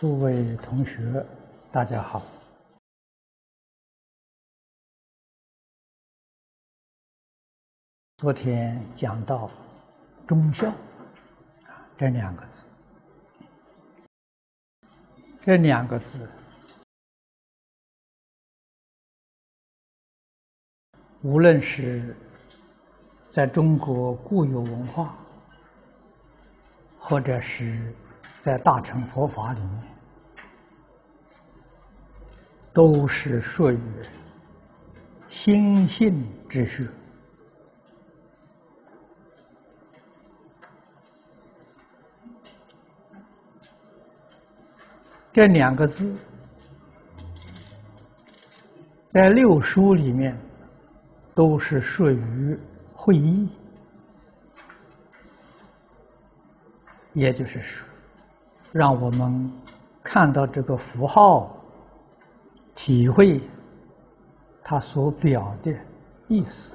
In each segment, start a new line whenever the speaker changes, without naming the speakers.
诸位同学，大家好。昨天讲到“忠孝”啊这两个字，这两个字，无论是在中国固有文化，或者是在大乘佛法里面。都是属于心性之学。这两个字在六书里面都是属于会意，也就是说，让我们看到这个符号。体会他所表的意思，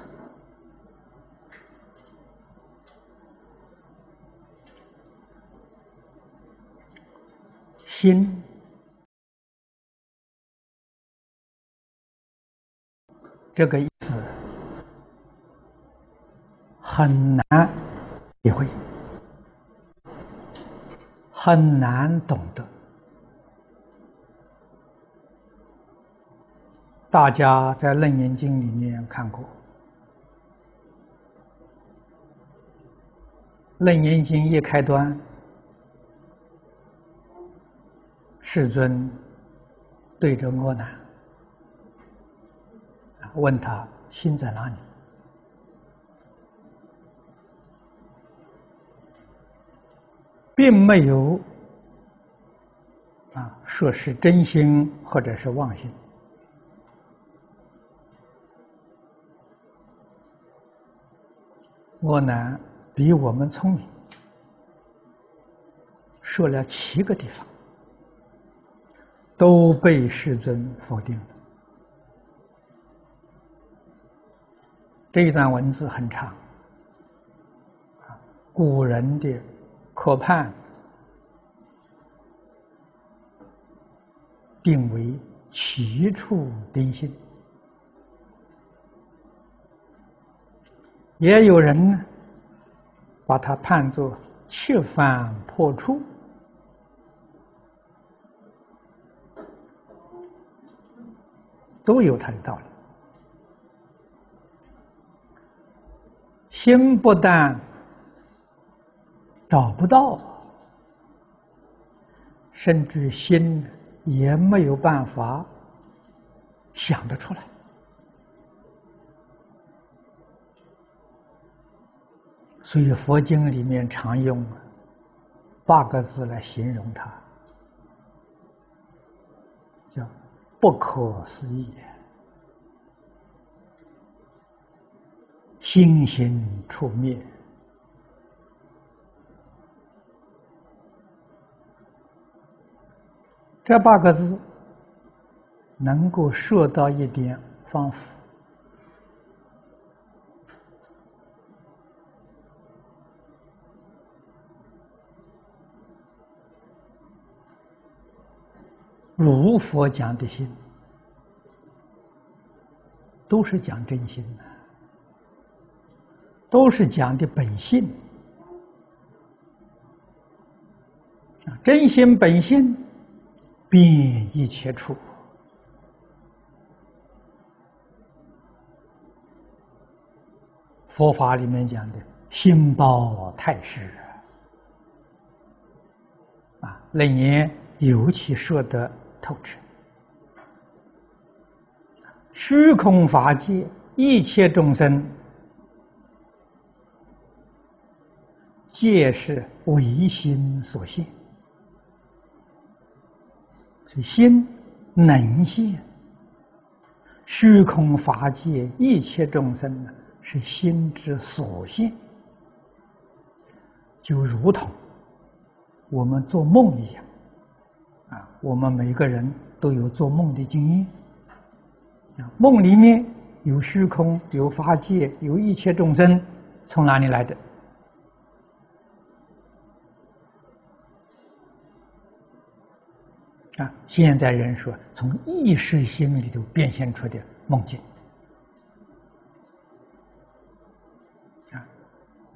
心这个意思很难体会，很难懂得。大家在《楞严经》里面看过，《楞严经》一开端，世尊对着阿难问他心在哪里，并没有啊说是真心或者是妄心。我呢比我们聪明，说了七个地方，都被世尊否定了。这一段文字很长，古人的可判定为奇处定心。也有人呢，把它判作七番破处，都有它的道理。心不但找不到，甚至心也没有办法想得出来。所以佛经里面常用八个字来形容它，叫不可思议，心心处灭。这八个字能够说到一点方法。如佛讲的心，都是讲真心的，都是讲的本性。真心本性，变一切处。佛法里面讲的心包太虚啊，楞严尤其说的。透彻，虚空法界一切众生，皆是唯心所现。心能现，虚空法界一切众生呢，是心之所现，就如同我们做梦一样。啊，我们每个人都有做梦的经验。啊，梦里面有虚空，有法界，有一切众生，从哪里来的？啊，现在人说从意识心里头变现出的梦境，啊，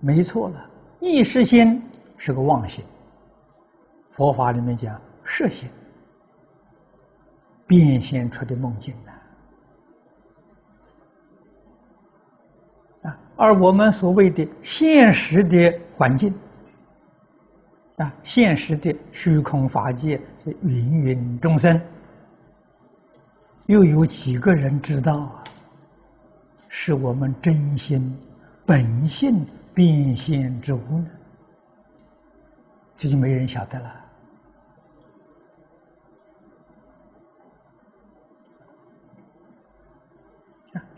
没错了，意识心是个妄心，佛法里面讲摄心，变现出的梦境呢，啊，而我们所谓的现实的环境。啊，现实的虚空法界芸芸众生，又有几个人知道啊？是我们真心本性变现之物呢？这就没人晓得了。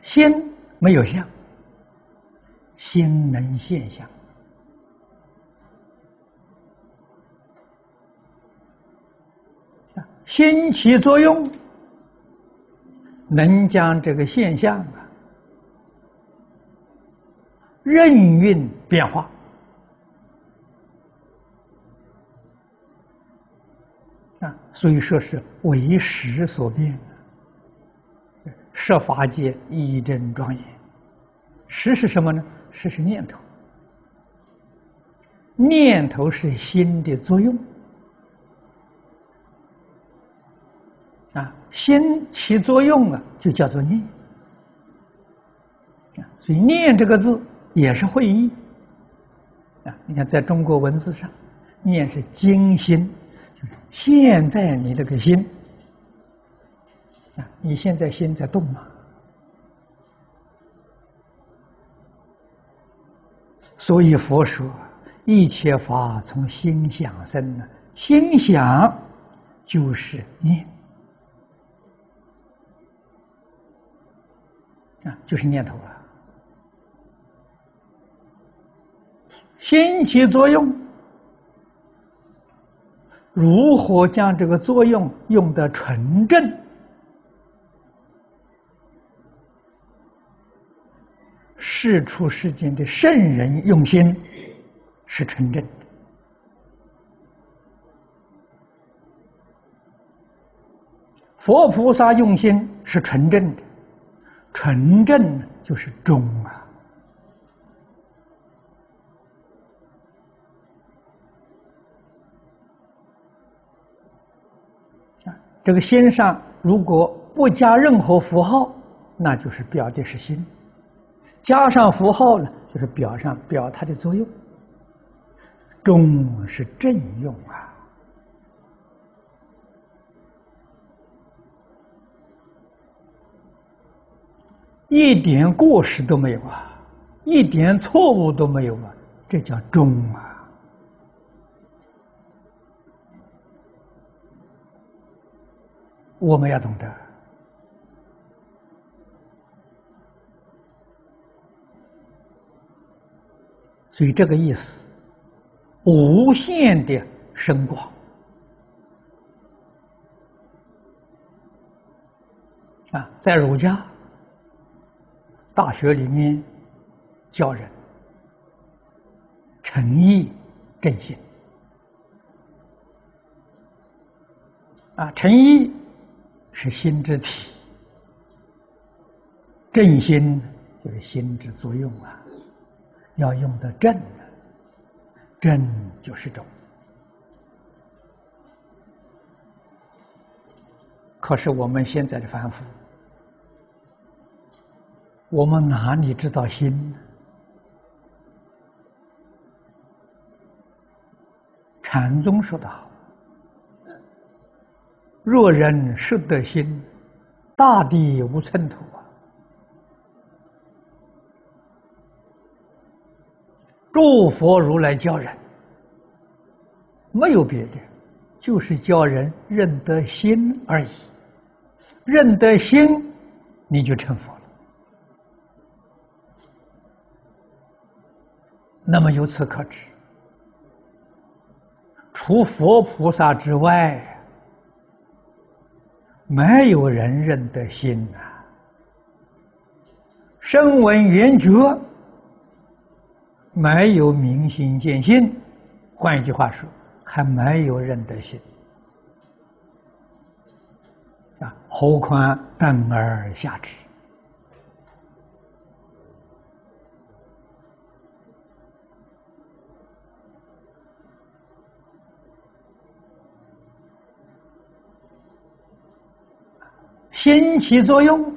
心没有相，心能现象。心起作用，能将这个现象啊任运变化啊，所以说是为识所变。设法界一真庄严，识是什么呢？识是念头，念头是心的作用。啊，心起作用啊，就叫做念。啊，所以“念”这个字也是会意。啊，你看，在中国文字上，“念”是精心，就是现在你这个心，啊，你现在心在动吗？所以佛说，一切法从心想生呢，心想就是念。啊，就是念头啊，心起作用，如何将这个作用用得纯正？世出世间的圣人用心是纯正的，佛菩萨用心是纯正的。纯正就是忠啊！这个心上如果不加任何符号，那就是表的是心；加上符号呢，就是表上表它的作用。忠是正用啊！一点过失都没有啊，一点错误都没有啊，这叫忠啊！我们要懂得，所以这个意思，无限的深广啊，在儒家。大学里面教人诚意正心啊，诚意是心之体，正心就是心之作用啊，要用的正的，正就是正。可是我们现在的凡夫。我们哪里知道心？禅宗说得好：“若人识得心，大地无寸土啊！”诸佛如来教人，没有别的，就是教人认得心而已。认得心，你就成佛了。那么由此可知，除佛菩萨之外，没有人认得心呐。声闻缘觉，没有明心见性。换一句话说，还没有认得心。啊，何况等而下之。心起作用，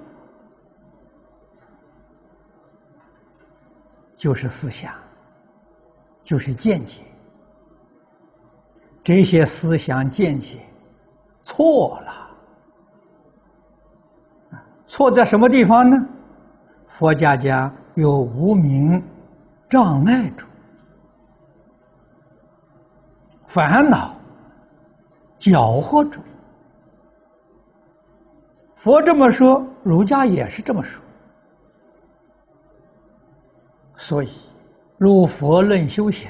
就是思想，就是见解。这些思想见解错了，错在什么地方呢？佛家讲有无名障碍住，烦恼搅和住。佛这么说，儒家也是这么说。所以，入佛论修行，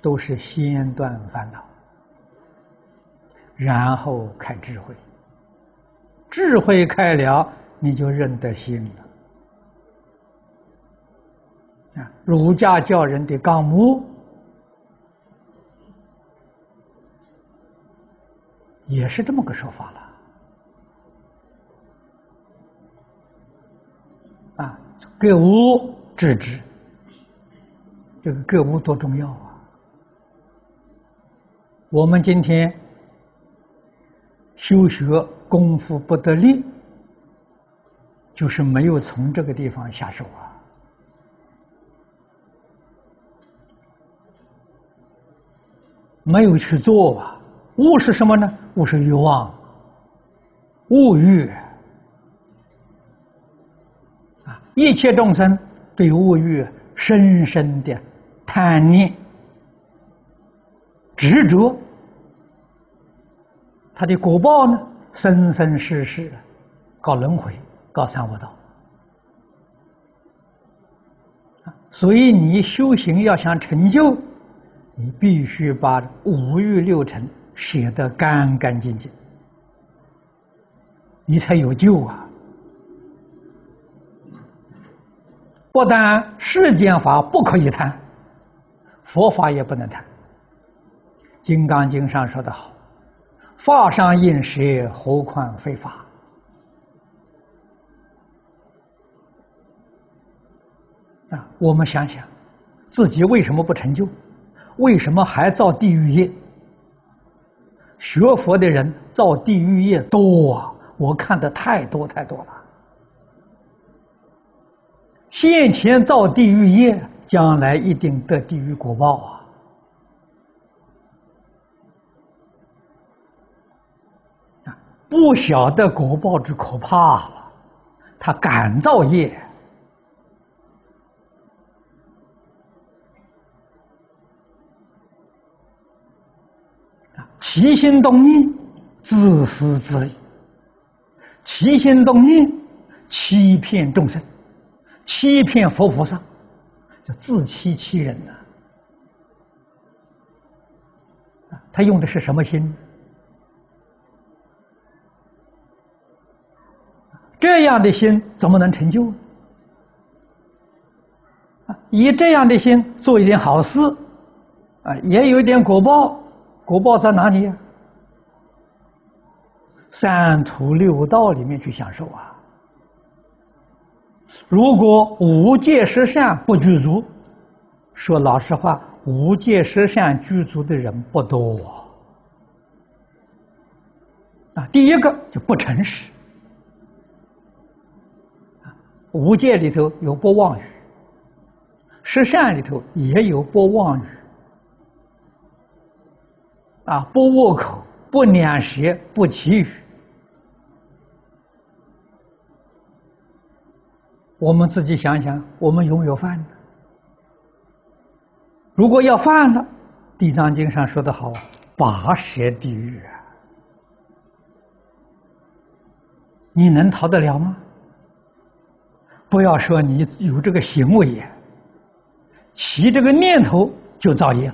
都是先断烦恼。然后开智慧，智慧开了，你就认得心了。啊，儒家教人的纲目也是这么个说法了。啊，格物致知，这个格物多重要啊！我们今天。修学功夫不得力，就是没有从这个地方下手啊！没有去做啊！物是什么呢？物是欲望、物欲一切众生对物欲深深的贪念、执着。他的果报呢？生生世世搞轮回，搞三恶道。所以你修行要想成就，你必须把五欲六尘写得干干净净，你才有救啊！不但世间法不可以谈，佛法也不能谈。《金刚经》上说的好。法上应舍，何况非法？啊，我们想想，自己为什么不成就？为什么还造地狱业？学佛的人造地狱业多啊！我看的太多太多了。现前造地狱业，将来一定得地狱果报啊！不晓得果报之可怕，他敢造业。起心动念自私自利，起心动念欺骗众生，欺骗佛菩萨，叫自欺欺人呐！他用的是什么心？这样的心怎么能成就？以这样的心做一点好事，啊，也有一点果报，果报在哪里呀？三途六道里面去享受啊！如果无戒十善不具足，说老实话，无戒十善具足的人不多啊。第一个就不诚实。五戒里头有不妄语，十善里头也有不妄语，啊，不恶口，不两舌，不绮语。我们自己想想，我们有没有犯呢？如果要犯了，《地藏经》上说的好，拔舌地狱啊，你能逃得了吗？不要说你有这个行为呀，起这个念头就造业。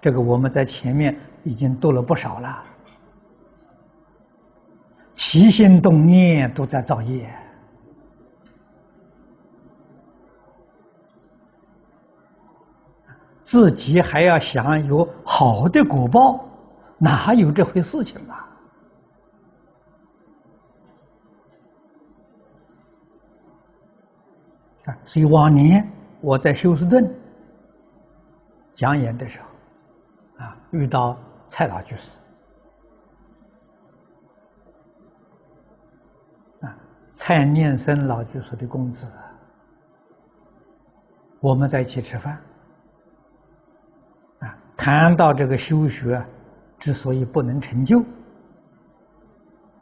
这个我们在前面已经读了不少了，起心动念都在造业，自己还要想有好的果报，哪有这回事情啊？啊，所以往年我在休斯顿讲演的时候，啊，遇到蔡老居士，啊，蔡念生老居士的公子，我们在一起吃饭。谈到这个修学之所以不能成就，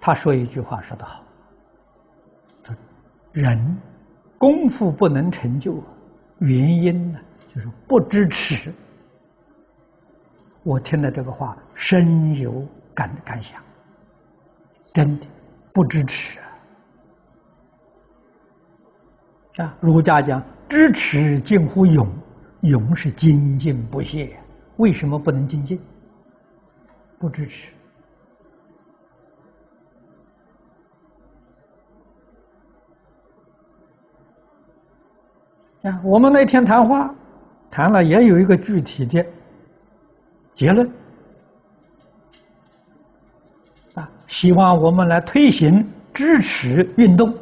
他说一句话说得好，人。功夫不能成就，原因呢，就是不支持。我听了这个话，深有感感想，真的不支持啊！儒家讲知耻近乎勇，勇是精进不懈，为什么不能精进？不支持。啊我们那天谈话，谈了也有一个具体的结论啊，希望我们来推行支持运动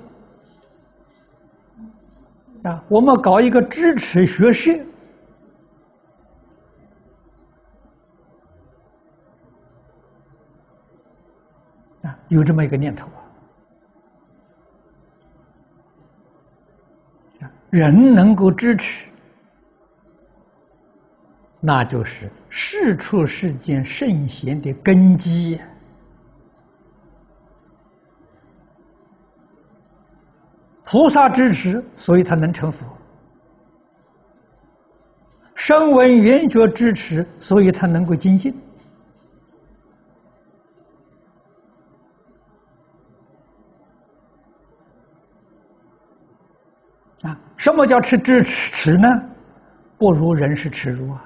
啊，我们搞一个支持学社有这么一个念头啊。人能够支持，那就是世出世间圣贤的根基。菩萨支持，所以他能成佛；声闻缘觉支持，所以他能够精进。什么叫持支持呢？不如人是耻辱啊！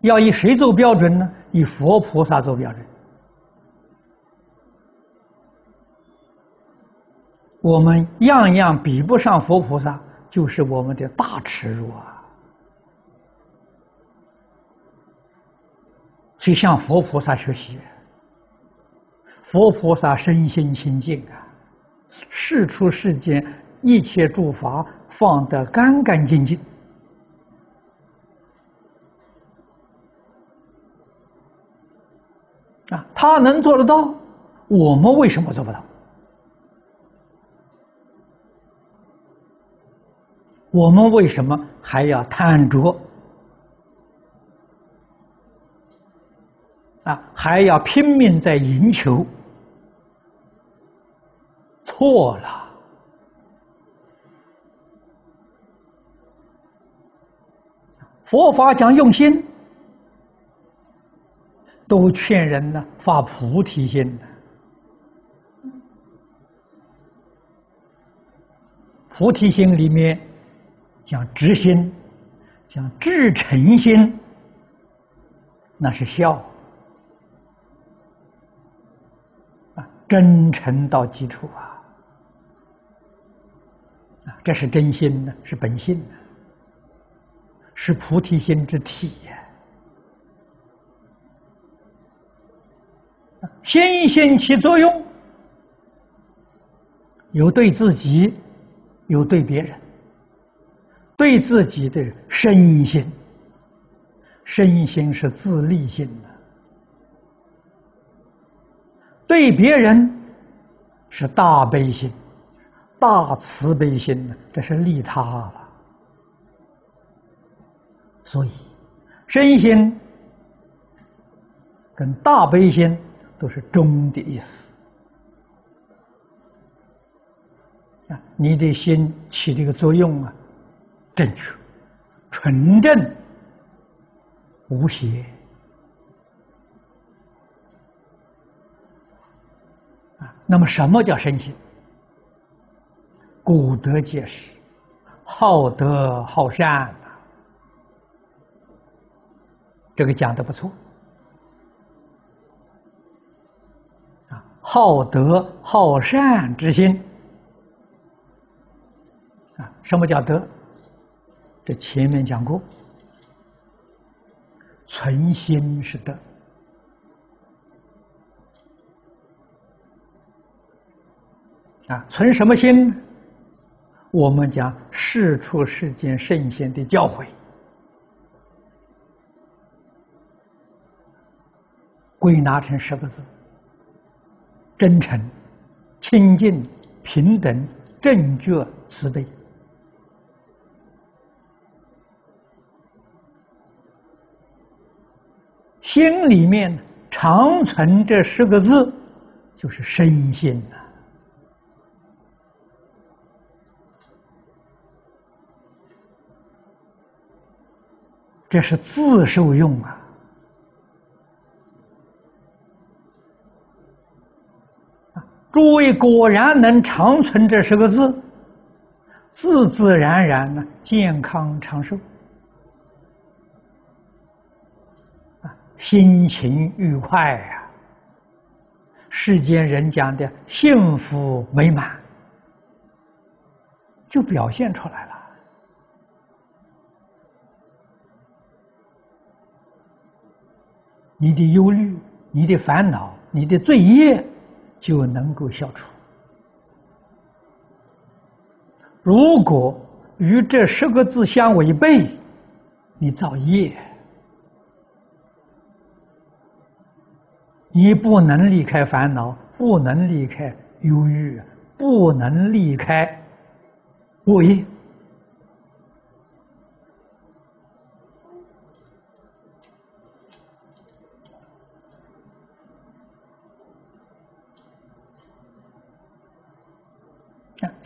要以谁做标准呢？以佛菩萨做标准。我们样样比不上佛菩萨，就是我们的大耻辱啊！去向佛菩萨学习，佛菩萨身心清净啊，事出世间。一切诸法放得干干净净啊，他能做得到，我们为什么做不到？我们为什么还要贪着？啊，还要拼命在赢球？错了。佛法讲用心，都劝人呢发菩提心的。菩提心里面讲直心，讲至诚心，那是孝啊，真诚到基础啊，啊，这是真心呢，是本性的。是菩提心之体呀！心心起作用，有对自己，有对别人。对自己的身心，身心是自利心的；对别人是大悲心、大慈悲心的，这是利他了。所以，身心跟大悲心都是中的意思啊！你的心起这个作用啊，正确、纯正、无邪啊。那么，什么叫身心？古德解释：好德好善。这个讲的不错。啊，好德好善之心。啊，什么叫德？这前面讲过，存心是德。啊，存什么心？我们讲世出世间圣贤的教诲，归纳成十个字：真诚、清净、平等、正觉、慈悲。心里面常存这十个字，就是身心呐。这是自受用啊！诸位果然能长存这十个字，自自然然呢，健康长寿，心情愉快呀，世间人讲的幸福美满，就表现出来了。你的忧虑、你的烦恼、你的罪业就能够消除。如果与这十个字相违背，你造业，你不能离开烦恼，不能离开忧郁，不能离开恶业。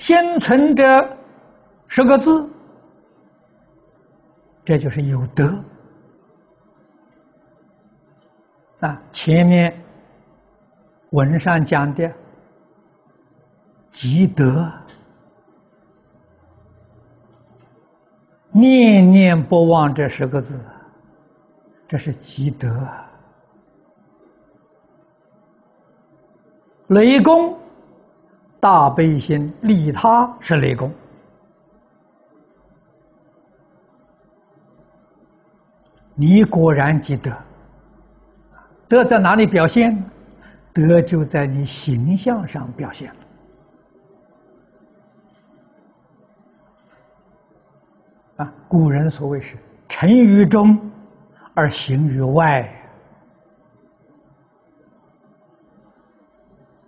心存这十个字，这就是有德啊！前面文上讲的积德，念念不忘这十个字，这是积德。雷公。大悲心利他是雷公，你果然积德，德在哪里表现？德就在你形象上表现了。啊，古人所谓是“成于中而行于外”，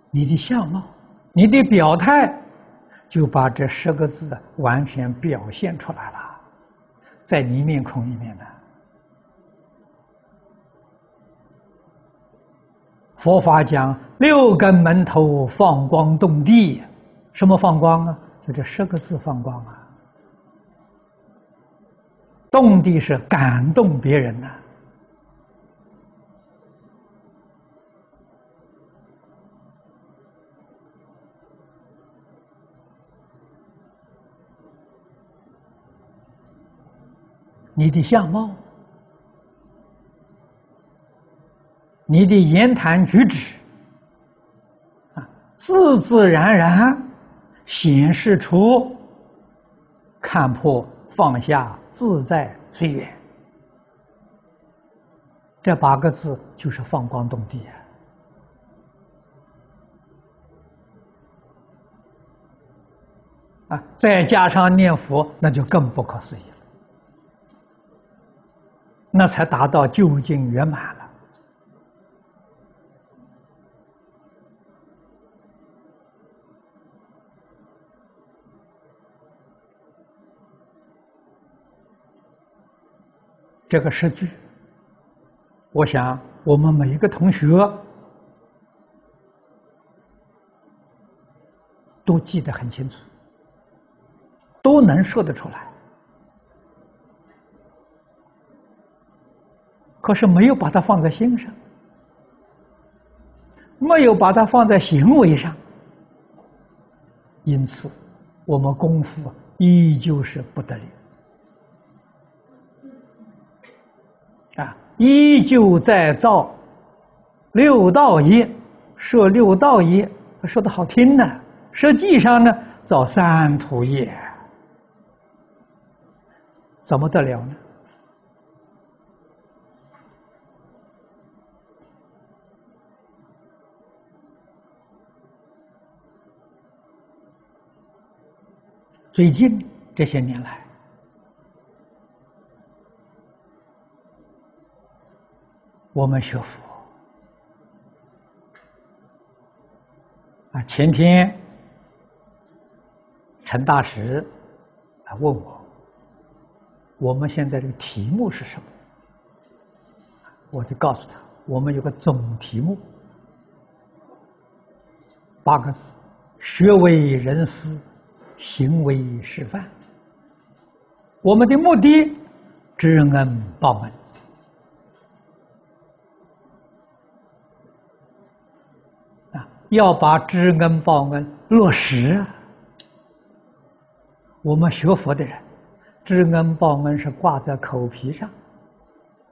你的相貌。你的表态就把这十个字完全表现出来了，在你面孔里面呢。佛法讲六根门头放光动地，什么放光啊？就这十个字放光啊。动地是感动别人呐。你的相貌，你的言谈举止，啊，自自然然显示出看破放下、自在随缘，这八个字就是放光动地啊！啊，再加上念佛，那就更不可思议了。那才达到究竟圆满了。这个诗句，我想我们每一个同学都记得很清楚，都能说得出来。可是没有把它放在心上，没有把它放在行为上，因此我们功夫依旧是不得力啊，依旧在造六道业，说六道业说的好听呢，实际上呢造三途业，怎么得了呢？最近这些年来，我们学佛啊，前天陈大师来问我，我们现在这个题目是什么？我就告诉他，我们有个总题目，八个字：学为人师，行为示范。我们的目的，知恩报恩啊，要把知恩报恩落实。我们学佛的人，知恩报恩是挂在口皮上，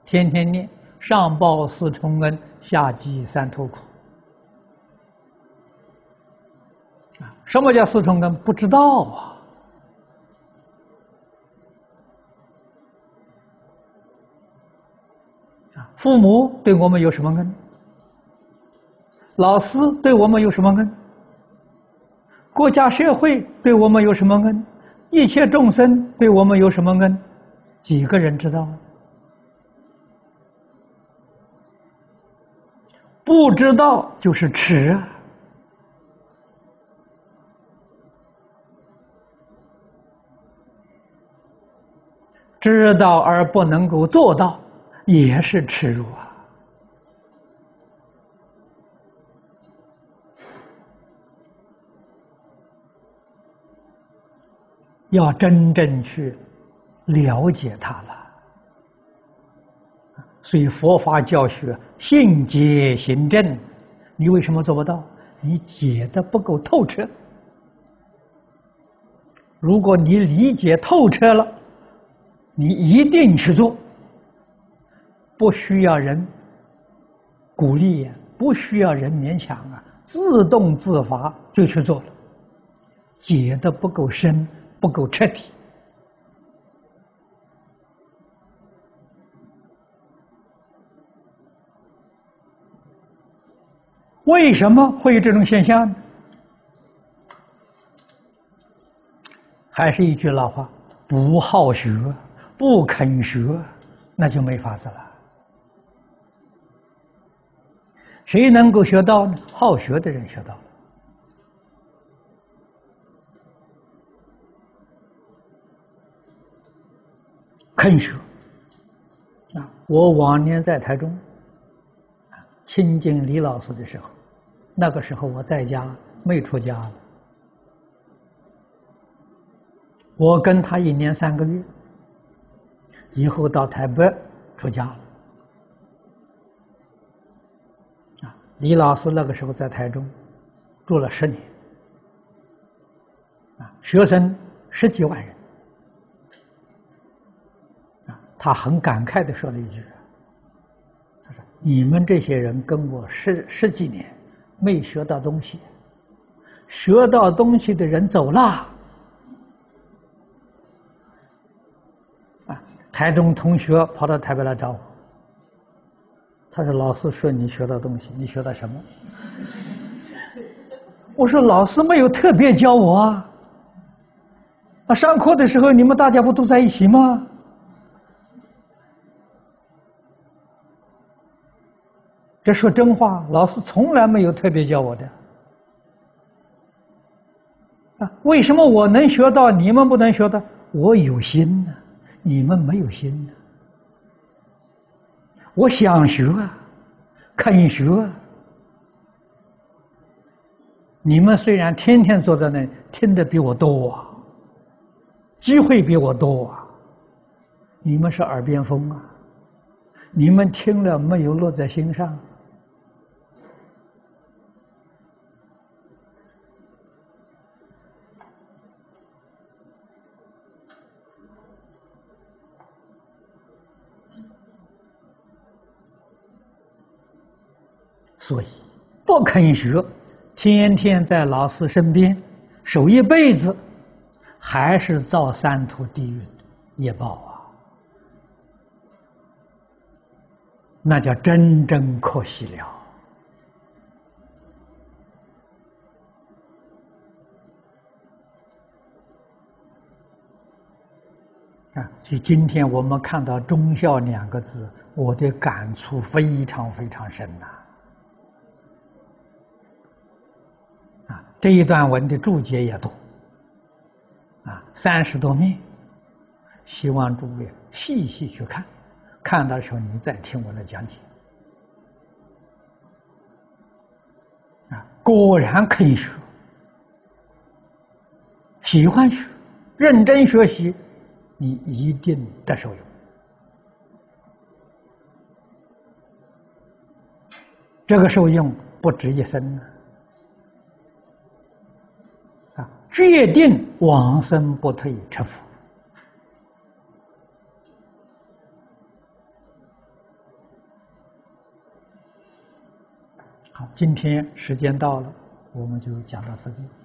天天念。上报四重恩，下济三途苦。什么叫四重恩？不知道啊。啊，父母对我们有什么恩？老师对我们有什么恩？国家社会对我们有什么恩？一切众生对我们有什么恩？几个人知道？不知道就是耻啊！知道而不能够做到，也是耻辱啊！要真正去了解它了。所以佛法教学信解行证，你为什么做不到？你解的不够透彻。如果你理解透彻了，你一定去做，不需要人鼓励，不需要人勉强啊，自动自发就去做了。解的不够深，不够彻底。为什么会有这种现象呢？还是一句老话：不好学，不肯学，那就没法子了。谁能够学到呢？好学的人学到了，肯学。啊，我往年在台中。亲近李老师的时候，那个时候我在家没出家了。我跟他一年三个月，以后到台北出家了。啊，李老师那个时候在台中住了十年，啊，学生十几万人，啊，他很感慨的说了一句。他说你们这些人跟我十十几年，没学到东西，学到东西的人走了。台中同学跑到台北来找我，他说：“老师说你学到东西，你学到什么？” 我说：“老师没有特别教我啊，啊，上课的时候你们大家不都在一起吗？”这说真话，老师从来没有特别教我的。啊，为什么我能学到，你们不能学到？我有心呢，你们没有心呢。我想学啊，肯学啊。你们虽然天天坐在那，听的比我多啊，机会比我多啊。你们是耳边风啊，你们听了没有落在心上？所以不肯学，天天在老师身边守一辈子，还是造三途地狱业报啊！那叫真正可惜了。啊，所以今天我们看到“忠孝”两个字，我的感触非常非常深呐。啊这一段文的注解也多，啊，三十多面，希望诸位细细去看，看到时候你再听我的讲解。啊，果然可以学，喜欢学，认真学习，你一定得受用。这个受用不止一生呢。啊，决定往生不退成佛。好，今天时间到了，我们就讲到这里。